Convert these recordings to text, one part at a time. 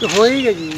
তো হয়েই গেছি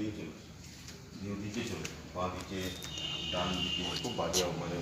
দিয়ে চলে দিয়ে দিকে চলে বাঁ দিকে ডান দিকে খুব বাজে মানে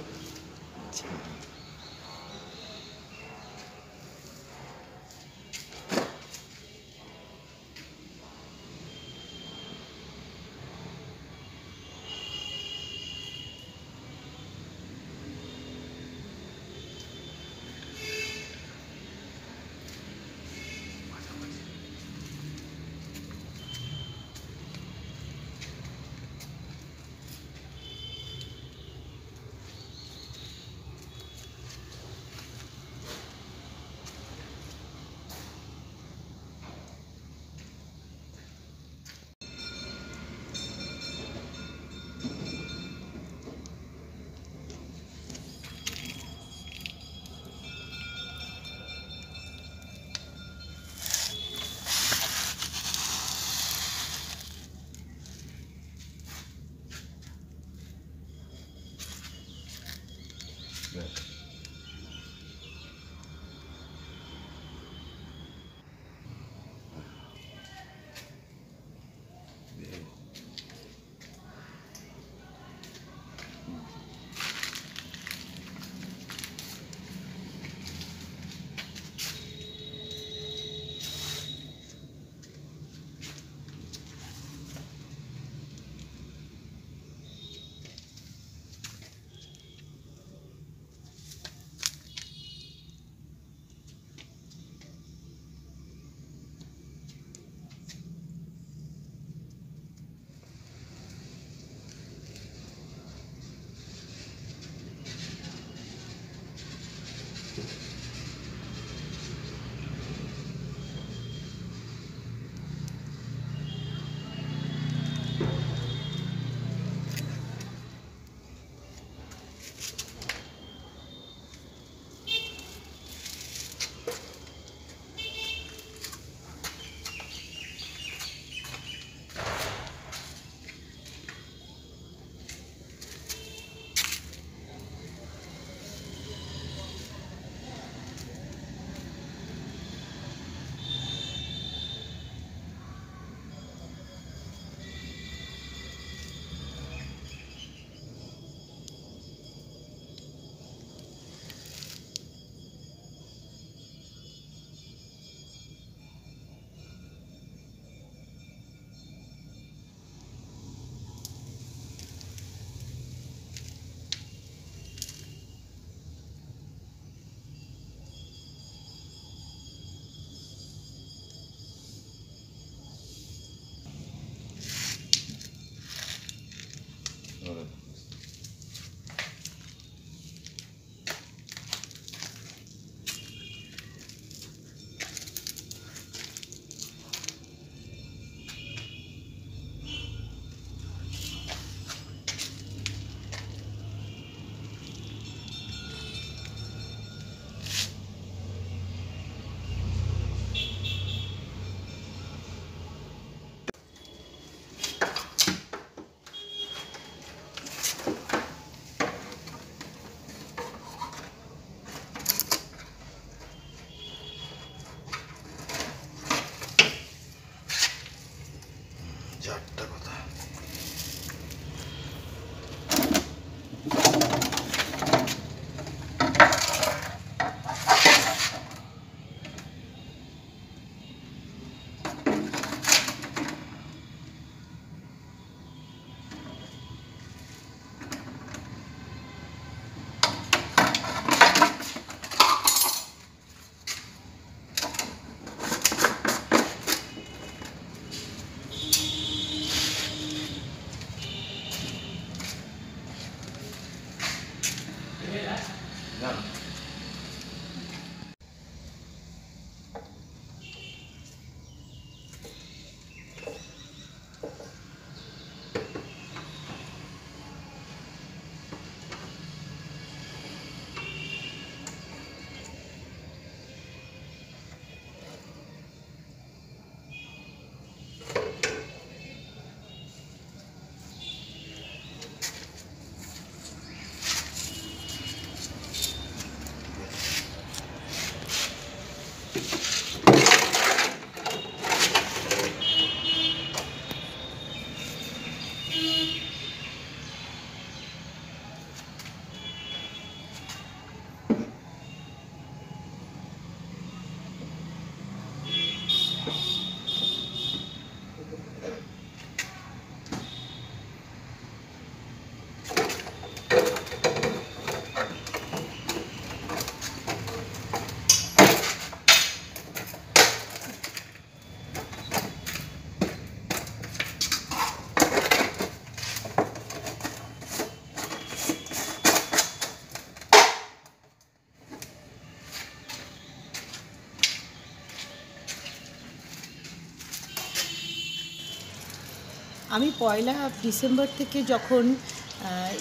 আমি পয়লা ডিসেম্বর থেকে যখন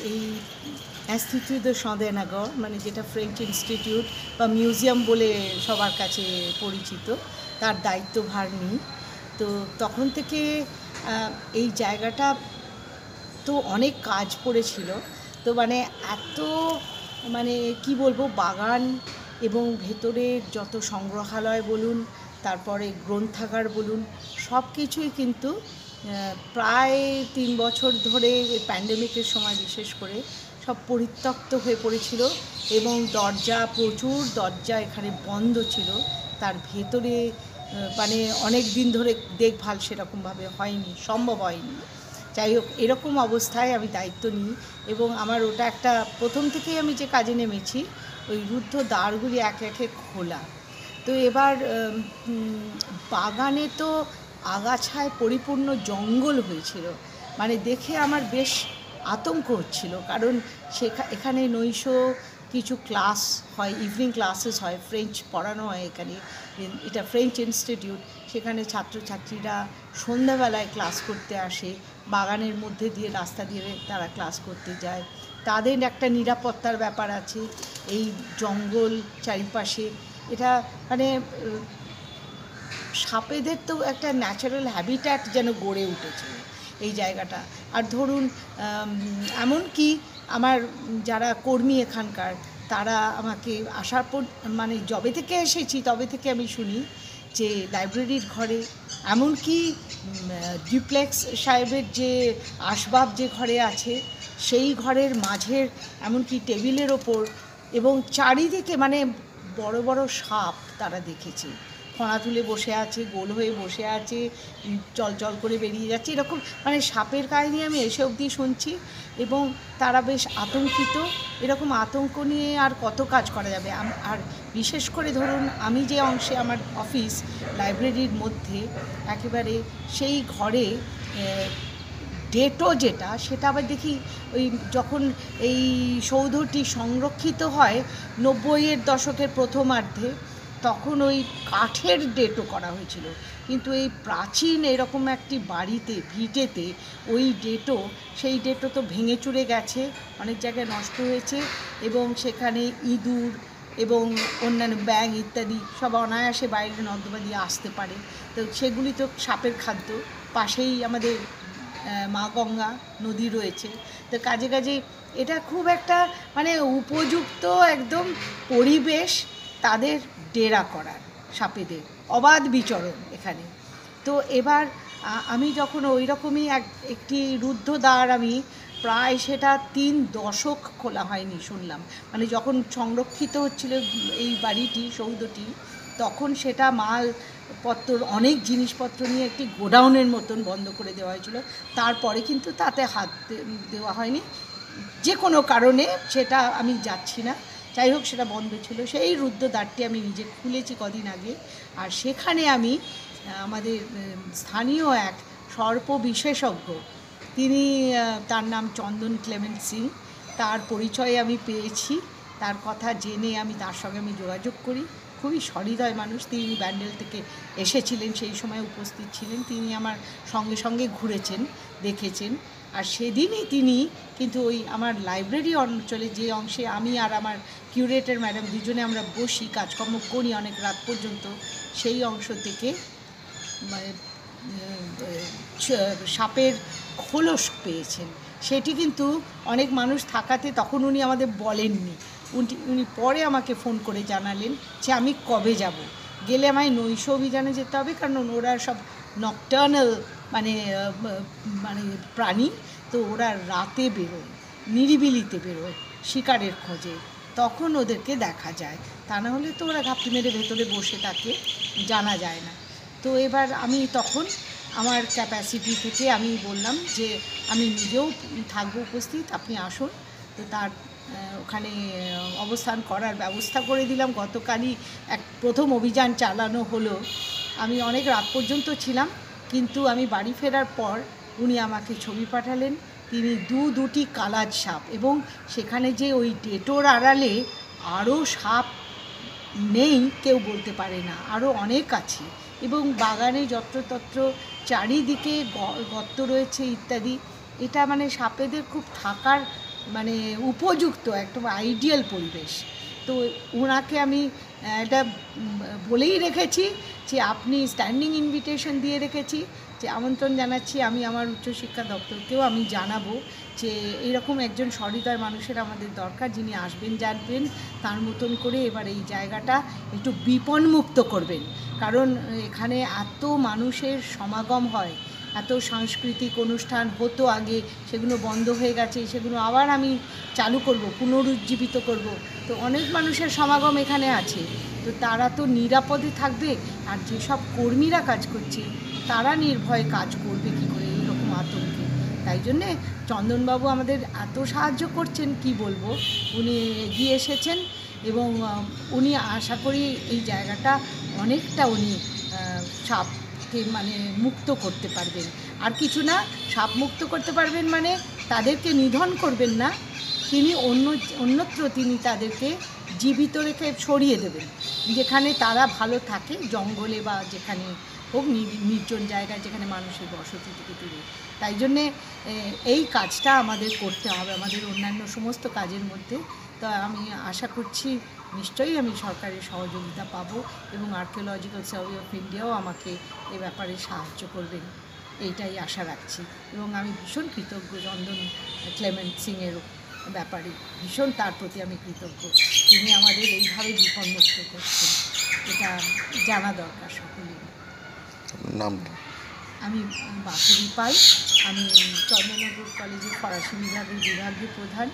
এই ইনস্টিটিউট de সন্দেনাগর মানে যেটা ফ্রেঞ্চ ইনস্টিটিউট বা মিউজিয়াম বলে সবার কাছে পরিচিত, তার দায়িত্বভার নিই। তো তখন থেকে এই জায়গাটা তো অনেক কাজ পড়েছিল। তো মানে এত মানে কি বলব, বাগান এবং ভেতরের যত সংগ্রহালয় বলুন, তারপরে গ্রন্থাগার বলুন সব কিছুই কিন্তু প্রায় তিন বছর ধরে প্যান্ডেমিকের সময় বিশেষ করে সব পরিত্যক্ত হয়ে পড়েছিল এবং দরজা, প্রচুর দরজা এখানে বন্ধ ছিল। তার ভেতরে মানে অনেক দিন ধরে দেখভাল সেরকমভাবে হয়নি, সম্ভব হয়নি। যাই হোক, এরকম অবস্থায় আমি দায়িত্ব নিই এবং আমার ওটা একটা, প্রথম থেকেই আমি যে কাজে নেমেছি, ওই রুদ্ধ দ্বারগুলি একে একে খোলা। তো এবার বাগানে তো আগাছায় পরিপূর্ণ জঙ্গল হয়েছিল। মানে দেখে আমার বেশ আতঙ্ক হচ্ছিল। কারণ সেখা, এখানে নৈশ কিছু ক্লাস হয় ইভিনিং ক্লাসেস হয় ফ্রেঞ্চ পড়ানো হয় এখানে। এটা ফ্রেঞ্চ ইনস্টিটিউট সেখানে ছাত্রছাত্রীরা সন্ধ্যাবেলায় ক্লাস করতে আসে। বাগানের মধ্যে দিয়ে, রাস্তা দিয়ে তারা ক্লাস করতে যায়। তাদের একটা নিরাপত্তার ব্যাপার আছে। এই জঙ্গল চারিপাশে। এটা মানে সাপেদের তো একটা ন্যাচারাল হ্যাবিট্যাট যেন গড়ে উঠেছে এই জায়গাটা। আর ধরুন আম, এমনকি আমার যারা কর্মী এখানকার তারা আমাকে আসার পর মানে যবে থেকে এসেছি তবে থেকে আমি শুনি যে লাইব্রেরির ঘরে এমনকি ডিপ্লেক্স সাহেবের যে আসবাব যে ঘরে আছে সেই ঘরের মাঝের এমনকি টেবিলের ওপর এবং চারিদিকে মানে বড় বড় সাপ তারা দেখেছে। ফণা তুলে বসে আছে, গোল হয়ে বসে আছে চল চল করে বেরিয়ে যাচ্ছে, এরকম মানে সাপের কাহিনী আমি এসে অবধি শুনছি এবং তারা বেশ আতঙ্কিত, এরকম আতঙ্ক নিয়ে আর কত কাজ করা যাবে? আর বিশেষ করে ধরুন আমি যে অংশে আমার অফিস লাইব্রেরির মধ্যে একেবারে সেই ঘরে ডেটও যেটা, সেটা আবার দেখি ওই যখন এই সৌধটি সংরক্ষিত হয় নব্বইয়ের দশকের প্রথমার্ধে তখন ওই কাঠের ডেটও করা হয়েছিল। কিন্তু এই প্রাচীন এরকম একটি বাড়িতে ভিটেতে ওই ডেটও সেই ডেটও তো ভেঙে চুরে গেছে, অনেক জায়গায় নষ্ট হয়েছে এবং সেখানে ইঁদুর এবং অন্যান্য ব্যাঙ ইত্যাদি সব অনায়াসে বাইরে নর্দমা দিয়ে আসতে পারে। তো সেগুলি তো সাপের খাদ্য, পাশেই আমাদের মা গঙ্গা নদী রয়েছে। তো কাজে কাজে এটা খুব একটা মানে উপযুক্ত একদম পরিবেশ তাদের ডেরা করার, সাপেদের। অবাধ বিচরণ এখানে। তো এবার আমি যখন ওই রকমই এক, একটি রুদ্ধ দ্বার আমি প্রায় সেটা তিন দশক খোলা হয়নি শুনলাম। মানে যখন সংরক্ষিত হচ্ছিল এই বাড়িটি, সৌধটি, তখন সেটা মাল পত্র অনেক জিনিসপত্র নিয়ে একটি গোডাউনের মতন বন্ধ করে দেওয়া হয়েছিল। তারপরে কিন্তু তাতে হাত দেওয়া হয়নি। যে কোনো কারণে সেটা আমি যাচ্ছি না। যাই হোক, সেটা বন্ধ ছিল। সেই রুদ্র দ্বারটি আমি নিজে খুলেছি কদিন আগে। আর সেখানে আমি আমাদের স্থানীয় এক সর্প বিশেষজ্ঞ, তিনি তার নাম চন্দন ক্লেমেন্ট সিং, তার পরিচয় আমি পেয়েছি। তার কথা জেনে আমি তার সঙ্গে আমি যোগাযোগ করি। খুবই সহৃদয় মানুষ। তিনি ব্যান্ডেল থেকে এসেছিলেন, সেই সময় উপস্থিত ছিলেন। তিনি আমার সঙ্গে সঙ্গে ঘুরেছেন, দেখেছেন। আর সেদিনই তিনি কিন্তু ওই আমার লাইব্রেরি অঞ্চলে যে অংশে আমি আর আমার কিউরেটর ম্যাডাম দুজনে আমরা বসি, কাজকর্ম করি অনেক রাত পর্যন্ত, সেই অংশ থেকে মানে সাপের খোলস পেয়েছেন। সেটি কিন্তু অনেক মানুষ থাকাতে তখন উনি আমাদের বলেননি। উনি উনি পরে আমাকে ফোন করে জানালেন যে আমি কবে যাব। গেলে আমায় নৈশ অভিযানে যেতে হবে, কারণ ওরা সব নকটার্নাল মানে মানে প্রাণী, তো ওরা রাতে বেরোয়, নিরিবিলিতে বেরোয় শিকারের খোঁজে। তখন ওদেরকে দেখা যায়। তা না হলে তো ওরা ঘাপটি মেরে ভেতরে বসে থাকে, জানা যায় না। তো এবার আমি তখন আমার ক্যাপাসিটি থেকে আমি বললাম যে, আমি নিজেও থাকব উপস্থিত, আপনি আসুন। তো তার ওখানে অবস্থান করার ব্যবস্থা করে দিলাম। গতকালই এক প্রথম অভিযান চালানো হলো। আমি অনেক রাত পর্যন্ত ছিলাম। কিন্তু আমি বাড়ি ফেরার পর উনি আমাকে ছবি পাঠালেন। তিনি দু দুটি কালাজ সাপ এবং সেখানে যে ওই ডেটোর আড়ালে আরও সাপ নেই কেউ বলতে পারে না আরও অনেক আছে এবং বাগানে যত্রতত্র চারিদিকে গর্ত রয়েছে ইত্যাদি। এটা মানে সাপেদের খুব থাকার মানে উপযুক্ত একদম আইডিয়াল পরিবেশ। তো ওনাকে আমি এটা বলেই রেখেছি যে আপনি স্ট্যান্ডিং ইনভিটেশন দিয়ে রেখেছি, যে আমন্ত্রণ জানাচ্ছি আমি আমার উচ্চশিক্ষা দপ্তরকেও আমি জানাব যে এরকম একজন সহৃদয় মানুষের আমাদের দরকার যিনি আসবেন, জানবেন, তার মতন করে এবার এই জায়গাটা একটু বিপন্মুক্ত করবেন। কারণ এখানে এত মানুষের সমাগম হয় এত সাংস্কৃতিক অনুষ্ঠান হতো আগে সেগুলো বন্ধ হয়ে গেছে সেগুলো আবার আমি চালু করব পুনরুজ্জীবিত করব। তো অনেক মানুষের সমাগম এখানে আছে। তো তারা তো নিরাপদে থাকবে আর যেসব কর্মীরা কাজ করছে তারা নির্ভয়ে কাজ করবে কী করে এইরকম আতঙ্কে। তাই জন্যে চন্দনবাবু আমাদের এত সাহায্য করছেন কি বলব? উনি এগিয়ে এসেছেন এবং উনি আশা করি এই জায়গাটা অনেকটা উনি আহ, সাপকে মানে মুক্ত করতে পারবেন। আর কিছু না, সাপ মুক্ত করতে পারবেন মানে তাদেরকে নিধন করবেন না। তিনি অন্য, অন্যত্র তিনি তাদেরকে জীবিত রেখে ছড়িয়ে দেবেন। যেখানে তারা ভালো থাকে, জঙ্গলে বা যেখানে হোক নির্জন জায়গায় যেখানে মানুষের বসতি থেকে দূরে। তাই জন্যে এই কাজটা আমাদের করতে হবে। আমাদের অন্যান্য সমস্ত কাজের মধ্যে তা আমি আশা করছি নিশ্চয়ই আমি সরকারের সহযোগিতা পাবো এবং আর্কিওলজিক্যাল সার্ভে অফ ইন্ডিয়াও আমাকে এ ব্যাপারে সাহায্য করবেন। এইটাই আশা রাখছি এবং আমি ভীষণ কৃতজ্ঞ চন্দন ক্লেমেন্ট সিংয়ের ব্যাপারে। ভীষণ তার প্রতি আমি কৃতজ্ঞ। তিনি আমাদের এইভাবে বিপন্মুক্ত করছেন। এটা জানা দরকার সকলের নামটা আমি বাসুরি পাই আমি চন্দ্রনগর কলেজের ফরাসি বিভাগের বিভাগীয় প্রধান।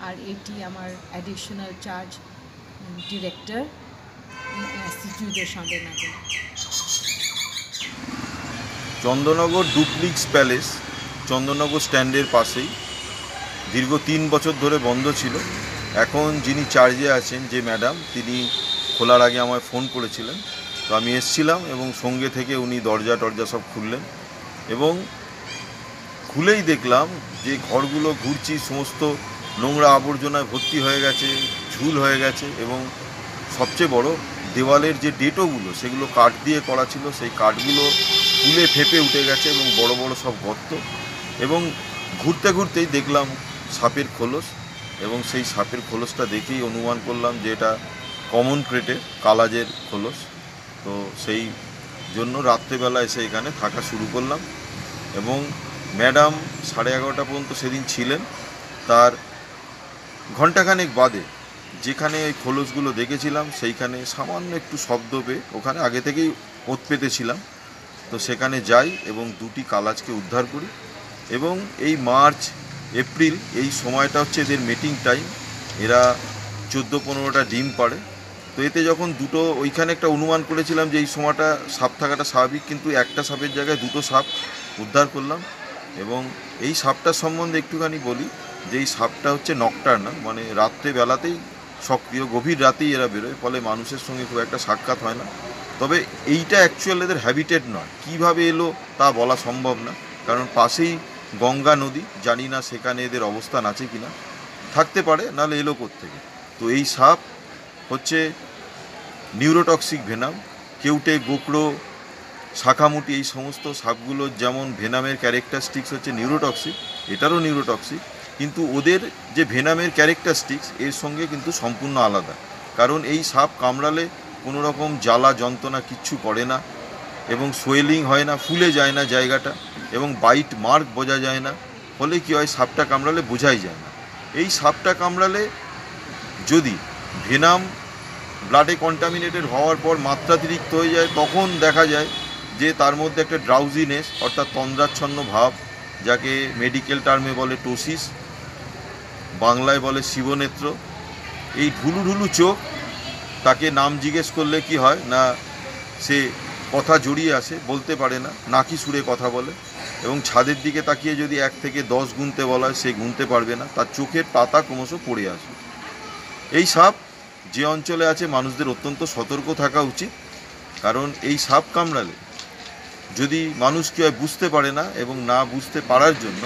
আর এটি আমার additional charge director institute de Chandranagar Chandannagar Dupleix palace Chandannagar স্ট্যান্ডের পাশেই। দীর্ঘ তিন বছর ধরে বন্ধ ছিল। এখন যিনি চার্জে আছেন, যে ম্যাডাম তিনি খোলার আগে আমায় ফোন করেছিলেন। তো আমি এসছিলাম এবং সঙ্গে থেকে উনি দরজা টরজা সব খুললেন এবং খুলেই দেখলাম যে ঘরগুলো ঘুরছি সমস্ত নোংরা আবর্জনায় ভর্তি হয়ে গেছে, ঝুল হয়ে গেছে এবং সবচেয়ে বড় দেওয়ালের যে ডেটোগুলো, সেগুলো কাঠ দিয়ে করা ছিল, সেই কাঠগুলো ফুলে ফেপে উঠে গেছে এবং বড় বড় সব গর্ত এবং ঘুরতে ঘুরতেই দেখলাম সাপের খোলস এবং সেই সাপের খোলসটা দেখেই অনুমান করলাম যে এটা কমন ক্রেটের কালাজের খোলস। তো সেই জন্য রাত্রেবেলা এসে এখানে থাকা শুরু করলাম এবং ম্যাডাম সাড়ে এগারোটা পর্যন্ত সেদিন ছিলেন। তার ঘন্টাখানেক বাদে যেখানে ওই খোলসগুলো দেখেছিলাম, সেইখানে সামান্য একটু শব্দ পেয়ে ওখানে আগে থেকেই ওত পেতেছিলাম। তো সেখানে যাই এবং দুটি কালাজকে উদ্ধার করি এবং এই মার্চ, এপ্রিল এই সময়টা হচ্ছে এদের মিটিং টাইম এরা চোদ্দ পনেরোটা ডিম পাড়ে। তো এতে যখন দুটো, ওইখানে একটা অনুমান করেছিলাম যে এই সময়টা সাপ থাকাটা স্বাভাবিক, কিন্তু একটা সাপের জায়গায় দুটো সাপ উদ্ধার করলাম। এবং এই সাপটার সম্বন্ধে একটুখানি বলি যে এই সাপটা হচ্ছে নকটার্নাল মানে রাত্রে বেলাতেই সক্রিয়, গভীর রাতেই এরা বেরোয়, ফলে মানুষের সঙ্গে খুব একটা সাক্ষাৎ হয় না। তবে এইটা অ্যাকচুয়াল এদের হ্যাবিটেট নয়। কীভাবে এলো তা বলা সম্ভব না। কারণ পাশেই গঙ্গা নদী, জানি না সেখানে এদের অবস্থান আছে কি না থাকতে পারে, নাহলে এলো থেকে তো এই সাপ হচ্ছে নিউরোটক্সিক ভেনাম কেউটে, গোকড়ো, শাখামুটি, এই সমস্ত সাপগুলোর যেমন ভেনামের ক্যারেক্টারিস্টিক্স হচ্ছে নিউরোটক্সিক এটারও নিউরোটক্সিক কিন্তু ওদের যে ভেনামের ক্যারেক্টারিস্টিক্স এর সঙ্গে কিন্তু সম্পূর্ণ আলাদা। কারণ এই সাপ কামড়ালে কোনো রকম জ্বালা, যন্ত্রণা কিচ্ছু করে না এবং সোয়েলিং হয় না, ফুলে যায় না জায়গাটা এবং বাইট মার্ক বোঝা যায় না। ফলে কী হয়, সাপটা কামড়ালে বোঝাই যায় না। এই সাপটা কামড়ালে যদি ভেনাম ব্লাডে কন্টামিনেটেড হওয়ার পর মাত্রাতিরিক্ত হয়ে যায়, তখন দেখা যায় যে তার মধ্যে একটা ড্রাউজিনেস অর্থাৎ তন্দ্রাচ্ছন্ন ভাব, যাকে মেডিকেল টার্মে বলে টোসিস বাংলায় বলে শিবনেত্র, এই ঢুলু ঢুলু চোখ, তাকে নাম জিজ্ঞেস করলে কি হয়? না, সে কথা জড়িয়ে আসে, বলতে পারে না, নাকি সুরে কথা বলে। এবং ছাদের দিকে তাকিয়ে যদি এক থেকে দশ গুনতে বলা হয়, সে গুনতে পারবে না, তার চোখের পাতা ক্রমশ পড়ে আসবে। এই সাপ যে অঞ্চলে আছে, মানুষদের অত্যন্ত সতর্ক থাকা উচিত। কারণ এই সাপ কামড়ালে যদি মানুষ কেউ বুঝতে পারে না এবং না বুঝতে পারার জন্য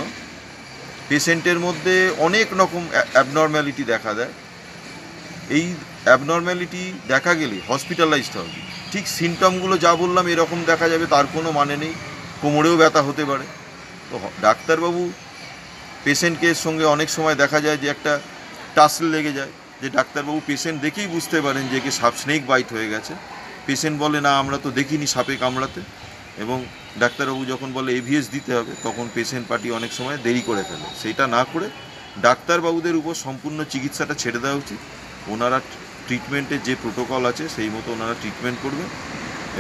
পেশেন্টের মধ্যে অনেক রকম অ্যাবনর্ম্যালিটি দেখা দেয়। এই অ্যাবনর্ম্যালিটি দেখা গেলে হসপিটালাইজড হবে। ঠিক সিমটমগুলো যা বললাম এরকম দেখা যাবে, তার কোনো মানে নেই। কোমরেও ব্যথা হতে পারে। তো ডাক্তারবাবু পেশেন্টকে সঙ্গে অনেক সময় দেখা যায় যে একটা টাসল লেগে যায়, যে ডাক্তারবাবু পেশেন্ট দেখেই বুঝতে পারেন যে একে সাপ স্নেক বাইট হয়ে গেছে। পেশেন্ট বলে, না, আমরা তো দেখিনি সাপে কামড়াতে। এবং ডাক্তারবাবু যখন বলে এভিএস দিতে হবে, তখন পেশেন্ট পার্টি অনেক সময় দেরি করে ফেলে। সেটা না করে ডাক্তারবাবুদের উপর সম্পূর্ণ চিকিৎসাটা ছেড়ে দেওয়া উচিত। ওনারা ট্রিটমেন্টের যে প্রোটোকল আছে, সেই মতো ওনারা ট্রিটমেন্ট করবেন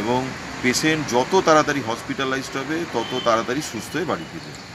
এবং পেশেন্ট যত তাড়াতাড়ি হসপিটালাইজড হবে, তত তাড়াতাড়ি সুস্থ হয়ে বাড়ি ফিরবে